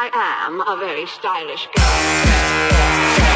I am a very stylish girl.